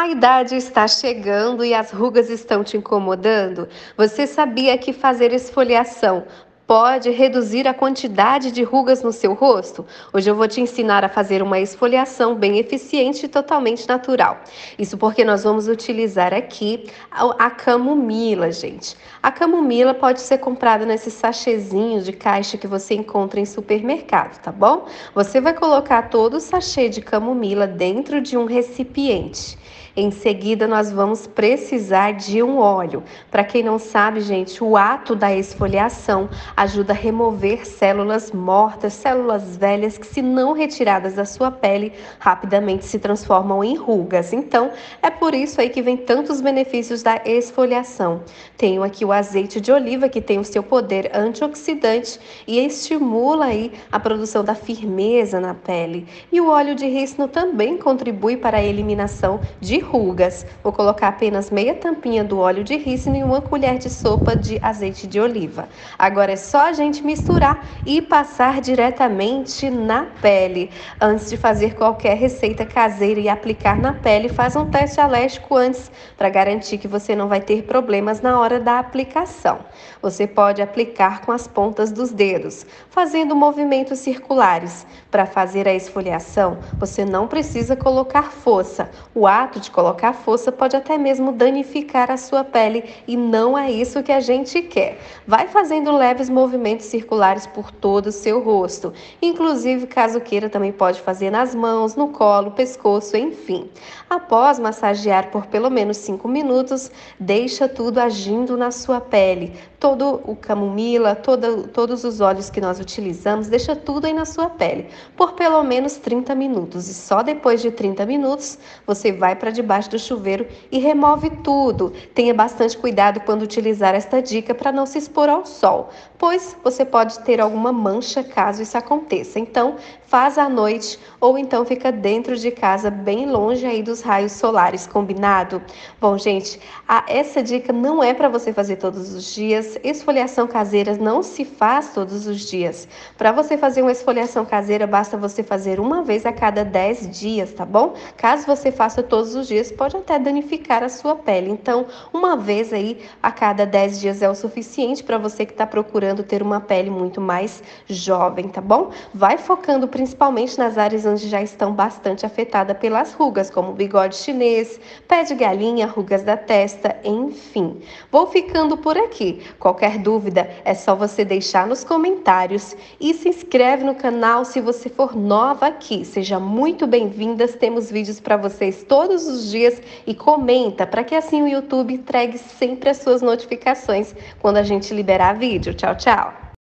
A idade está chegando e as rugas estão te incomodando? Você sabia que fazer esfoliação pode reduzir a quantidade de rugas no seu rosto? Hoje eu vou te ensinar a fazer uma esfoliação bem eficiente e totalmente natural. Isso porque nós vamos utilizar aqui a camomila, gente. A camomila pode ser comprada nesses sachêzinhos de caixa que você encontra em supermercado, tá bom? Você vai colocar todo o sachê de camomila dentro de um recipiente. Em seguida, nós vamos precisar de um óleo. Para quem não sabe, gente, o ato da esfoliação ajuda a remover células mortas, células velhas que, se não retiradas da sua pele, rapidamente se transformam em rugas. Então, é por isso aí que vem tantos benefícios da esfoliação. Tenho aqui o azeite de oliva, que tem o seu poder antioxidante e estimula aí a produção da firmeza na pele. E o óleo de rícino também contribui para a eliminação de rugas. Vou colocar apenas meia tampinha do óleo de rícino e uma colher de sopa de azeite de oliva. Agora é só a gente misturar e passar diretamente na pele. Antes de fazer qualquer receita caseira e aplicar na pele, faz um teste alérgico antes para garantir que você não vai ter problemas na hora da aplicação. Você pode aplicar com as pontas dos dedos, fazendo movimentos circulares. Para fazer a esfoliação, você não precisa colocar força. O ato de colocar força pode até mesmo danificar a sua pele e não é isso que a gente quer. Vai fazendo leves movimentos circulares por todo o seu rosto. Inclusive, caso queira, também pode fazer nas mãos, no colo, pescoço, enfim. Após massagear por pelo menos 5 minutos, deixa tudo agindo na sua pele. Todo o camomila, todo, todos os óleos que nós utilizamos, deixa tudo aí na sua pele por pelo menos 30 minutos. E só depois de 30 minutos você vai para debaixo do chuveiro e remove tudo. Tenha bastante cuidado quando utilizar esta dica para não se expor ao sol, pois você pode ter alguma mancha caso isso aconteça. Então, faz à noite ou então fica dentro de casa, bem longe aí dos raios solares, combinado? Bom, gente, a, essa dica não é para você fazer todos os dias. Esfoliação caseira não se faz todos os dias. Para você fazer uma esfoliação caseira, basta você fazer uma vez a cada 10 dias, tá bom? Caso você faça todos os dias, pode até danificar a sua pele. Então, uma vez aí a cada 10 dias é o suficiente para você que está procurando ter uma pele muito mais jovem, tá bom? Vai focando principalmente nas áreas onde já estão bastante afetadas pelas rugas, como bigode chinês, pé de galinha, rugas da testa, enfim. Vou ficando por aqui. Qualquer dúvida é só você deixar nos comentários e se inscreve no canal se você for nova aqui. Seja muito bem-vindas. Temos vídeos para vocês todos os dias e comenta para que assim o YouTube entregue sempre as suas notificações quando a gente liberar vídeo. Tchau, tchau!